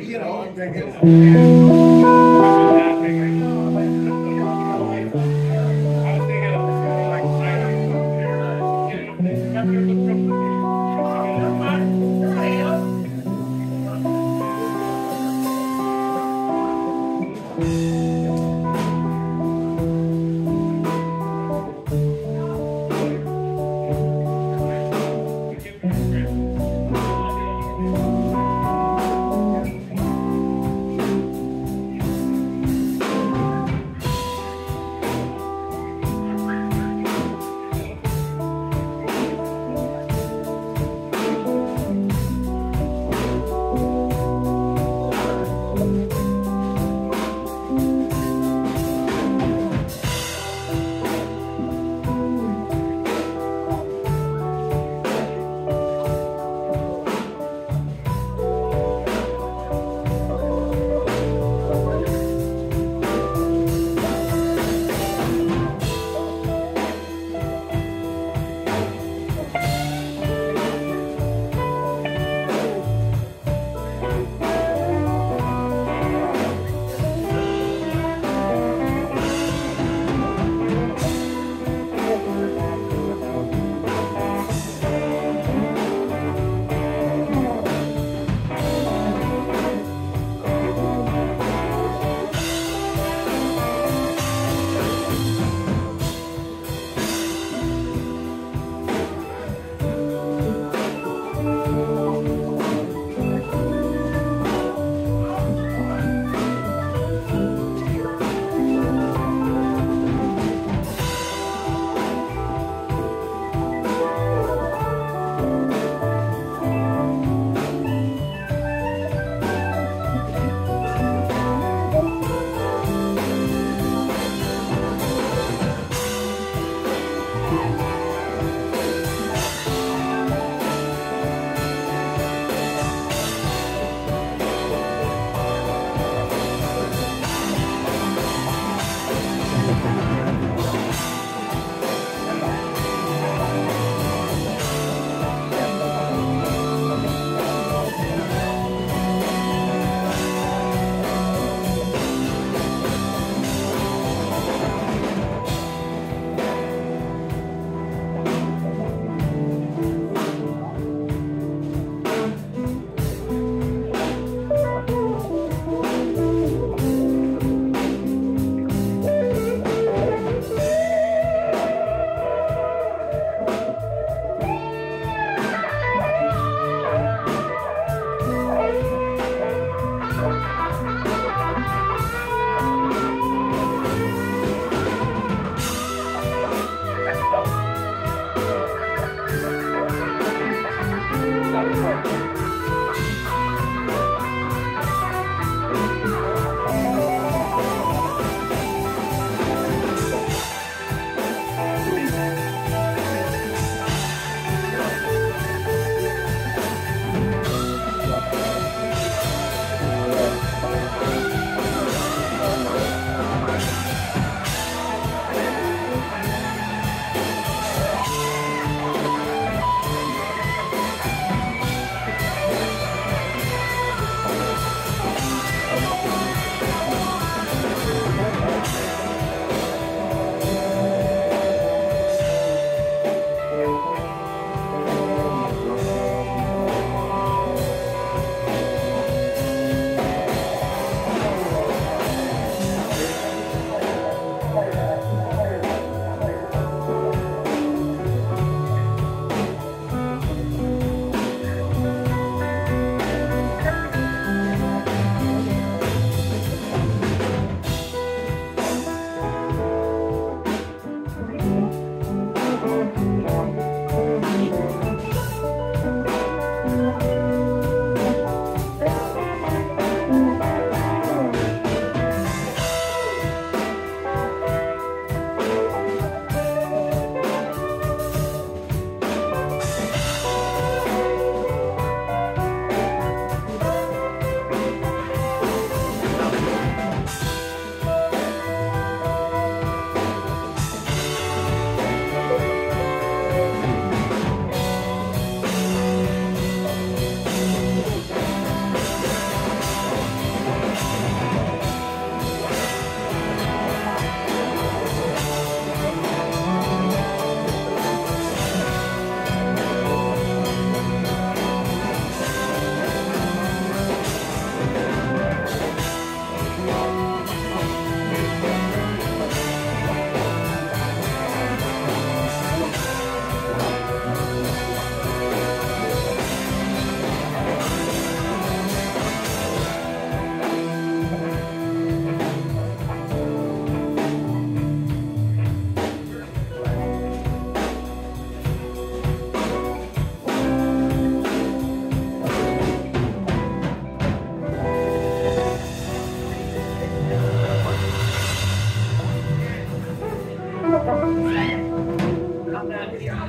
you know.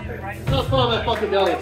Let's pull that fucking belly.